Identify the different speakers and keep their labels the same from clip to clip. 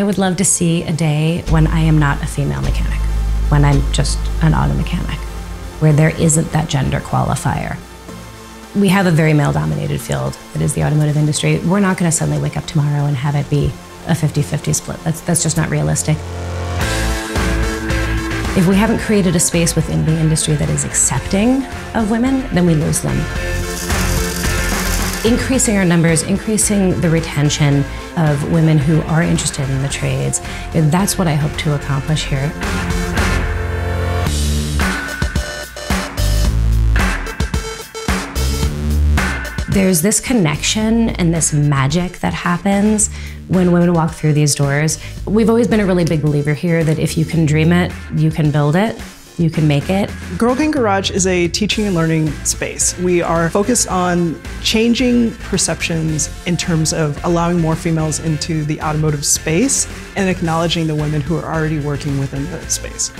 Speaker 1: I would love to see a day when I am not a female mechanic, when I'm just an auto mechanic, where there isn't that gender qualifier. We have a very male dominated field that is the automotive industry. We're not going to suddenly wake up tomorrow and have it be a 50 50 split. That's, that's just not realistic. If we haven't created a space within the industry that is accepting of women, then we lose them. Increasing our numbers, increasing the retention of women who are interested in the trades, that's what I hope to accomplish here. There's this connection and this magic that happens when women walk through these doors. We've always been a really big believer here that if you can dream it, you can build it you can make it.
Speaker 2: Girl Gang Garage is a teaching and learning space. We are focused on changing perceptions in terms of allowing more females into the automotive space and acknowledging the women who are already working within the space.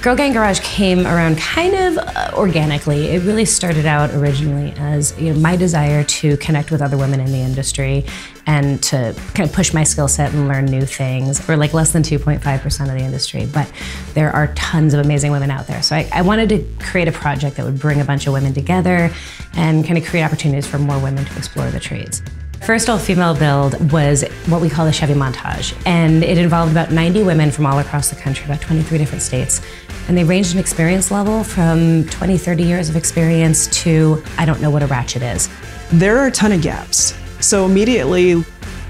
Speaker 1: Girl Gang Garage came around kind of uh, organically. It really started out originally as you know, my desire to connect with other women in the industry and to kind of push my skill set and learn new things. We're like less than 2.5% of the industry, but there are tons of amazing women out there. So I, I wanted to create a project that would bring a bunch of women together and kind of create opportunities for more women to explore the trades. First all female build was what we call the Chevy Montage, and it involved about 90 women from all across the country, about 23 different states. And they ranged in experience level from 20, 30 years of experience to I don't know what a ratchet is.
Speaker 2: There are a ton of gaps. So immediately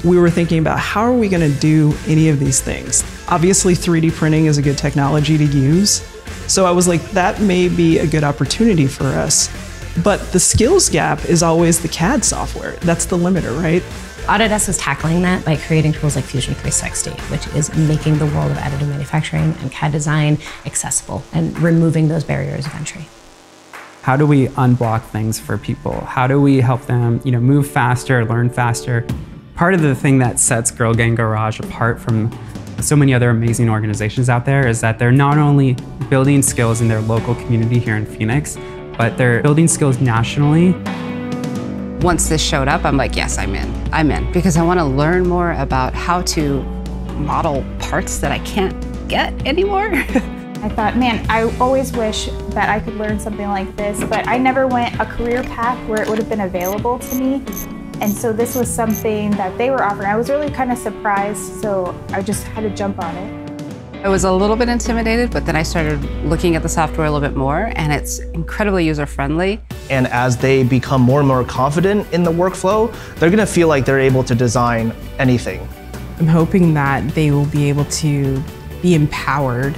Speaker 2: we were thinking about how are we going to do any of these things? Obviously 3D printing is a good technology to use. So I was like, that may be a good opportunity for us. But the skills gap is always the CAD software. That's the limiter, right?
Speaker 1: Autodesk is tackling that by creating tools like Fusion 360, which is making the world of additive manufacturing and CAD design accessible and removing those barriers of entry.
Speaker 3: How do we unblock things for people? How do we help them, you know, move faster, learn faster? Part of the thing that sets Girl Gang Garage apart from so many other amazing organizations out there is that they're not only building skills in their local community here in Phoenix, but they're building skills nationally.
Speaker 4: Once this showed up, I'm like, yes, I'm in. I'm in because I want to learn more about how to model parts that I can't get anymore.
Speaker 5: I thought, man, I always wish that I could learn something like this, but I never went a career path where it would have been available to me. And so this was something that they were offering. I was really kind of surprised, so I just had to jump on it.
Speaker 4: I was a little bit intimidated, but then I started looking at the software a little bit more, and it's incredibly user-friendly.
Speaker 6: And as they become more and more confident in the workflow, they're gonna feel like they're able to design anything.
Speaker 7: I'm hoping that they will be able to be empowered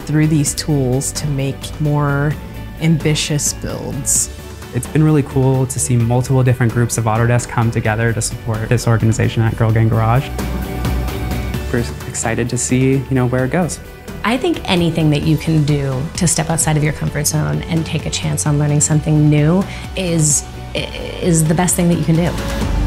Speaker 7: through these tools to make more ambitious builds.
Speaker 3: It's been really cool to see multiple different groups of Autodesk come together to support this organization at Girl Gang Garage we're excited to see, you know, where it goes.
Speaker 1: I think anything that you can do to step outside of your comfort zone and take a chance on learning something new is is the best thing that you can do.